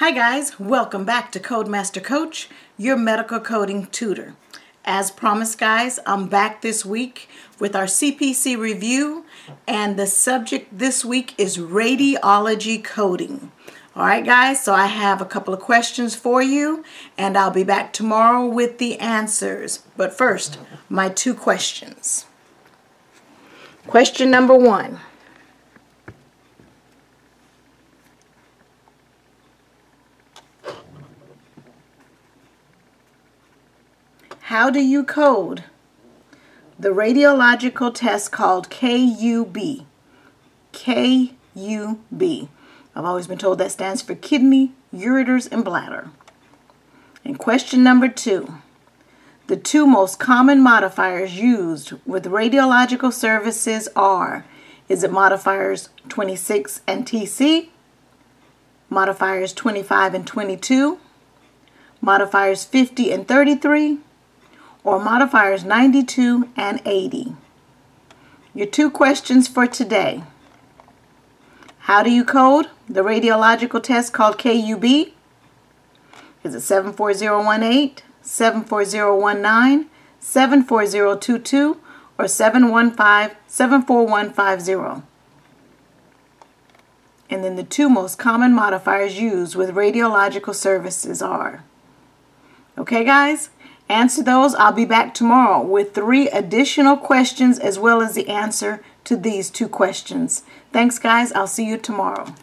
Hi guys, welcome back to Codemaster Coach, your medical coding tutor. As promised guys, I'm back this week with our CPC review and the subject this week is radiology coding. Alright guys, so I have a couple of questions for you and I'll be back tomorrow with the answers. But first, my two questions. Question number one. How do you code the radiological test called KUB? KUB. I've always been told that stands for kidney, ureters, and bladder. And question number two. The two most common modifiers used with radiological services are, is it modifiers 26 and TC, modifiers 25 and 22, modifiers 50 and 33, or modifiers 92 and 80. Your two questions for today. How do you code the radiological test called KUB? Is it 74018, 74019, 74022, or 715 74150? And then the two most common modifiers used with radiological services are. Okay, guys? Answer those. I'll be back tomorrow with three additional questions as well as the answer to these two questions. Thanks, guys. I'll see you tomorrow.